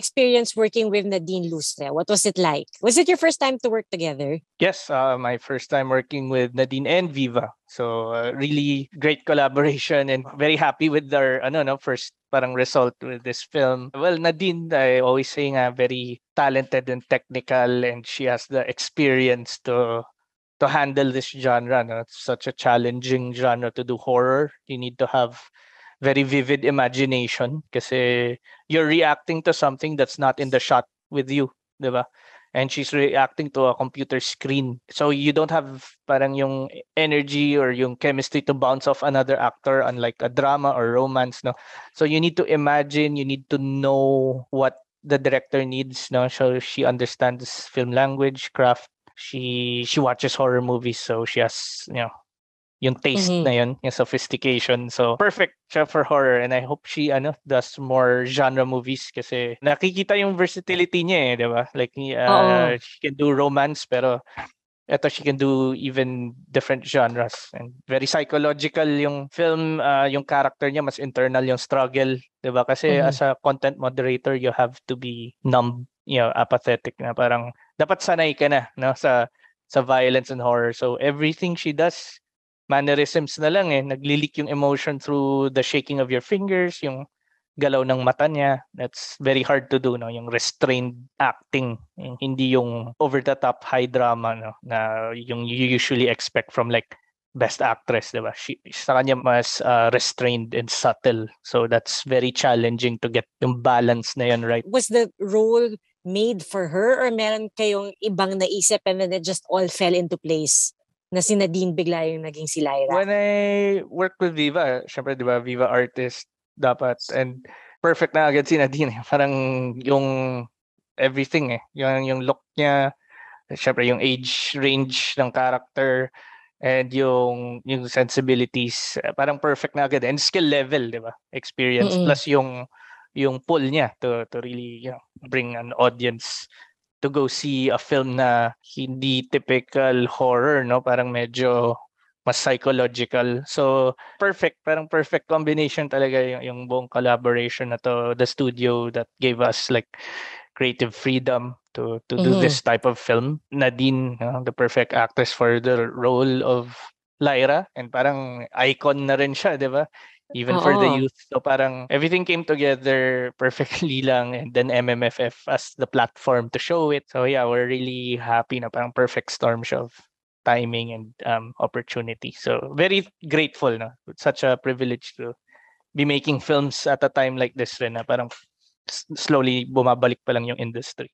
experience working with Nadine Lustre? What was it like? Was it your first time to work together? Yes, uh, my first time working with Nadine and Viva. So uh, really great collaboration and very happy with our ano no first parang result with this film. Well, Nadine, I always say nga very talented and technical and she has the experience to to handle this genre. No? It's such a challenging genre to do horror. You need to have very vivid imagination kasi you're reacting to something that's not in the shot with you, ba? And she's reacting to a computer screen. So you don't have parang yung energy or yung chemistry to bounce off another actor unlike a drama or romance, no. So you need to imagine, you need to know what the director needs, no. So she understands film language, craft. She she watches horror movies, so she has, you know, yung taste mm-hmm. na yun, yung sophistication. So, perfect siya for horror and I hope she ano does more genre movies kasi nakikita yung versatility niya eh, di ba? Like, uh, she can do romance pero eto she can do even different genres and very psychological yung film uh, yung character niya mas internal yung struggle 'di ba kasi mm-hmm. as a content moderator you have to be numb you know apathetic na parang dapat sanay ka na no sa sa violence and horror so everything she does mannerisms na lang eh. Nagli-leak yung emotion through the shaking of your fingers, yung galaw ng mata niya. That's very hard to do, no? Yung restrained acting. Yung, hindi yung over-the-top high drama, no? Na yung you usually expect from like best actress, di ba? She, sa kanya mas uh, restrained and subtle. So that's very challenging to get yung balance na yun right. Was the role made for her or meron kayong ibang naisip and then it just all fell into place? Na si Nadine bigla yung naging si Lyra? When I work with Viva, syempre di ba, Viva artist dapat and perfect na agad si Nadine. Eh. Parang yung everything eh. Yung, yung look niya, syempre yung age range ng character and yung yung sensibilities parang perfect na agad and skill level di ba experience Mm-mm. plus yung yung pull niya to to really you know, bring an audience to go see a film na hindi typical horror, no? Parang medyo mas psychological. So, perfect. Parang perfect combination talaga yung, yung buong collaboration na to. The studio that gave us like creative freedom to to mm-hmm. do this type of film. Nadine, uh, the perfect actress for the role of Lyra. And parang icon na rin siya, di ba? Even Oo. for the youth. So parang everything came together perfectly lang and then MMFF as the platform to show it. So yeah, we're really happy na parang perfect storm siya of timing and um, opportunity. So very grateful na. It's such a privilege to be making films at a time like this rin na parang slowly bumabalik pa lang yung industry.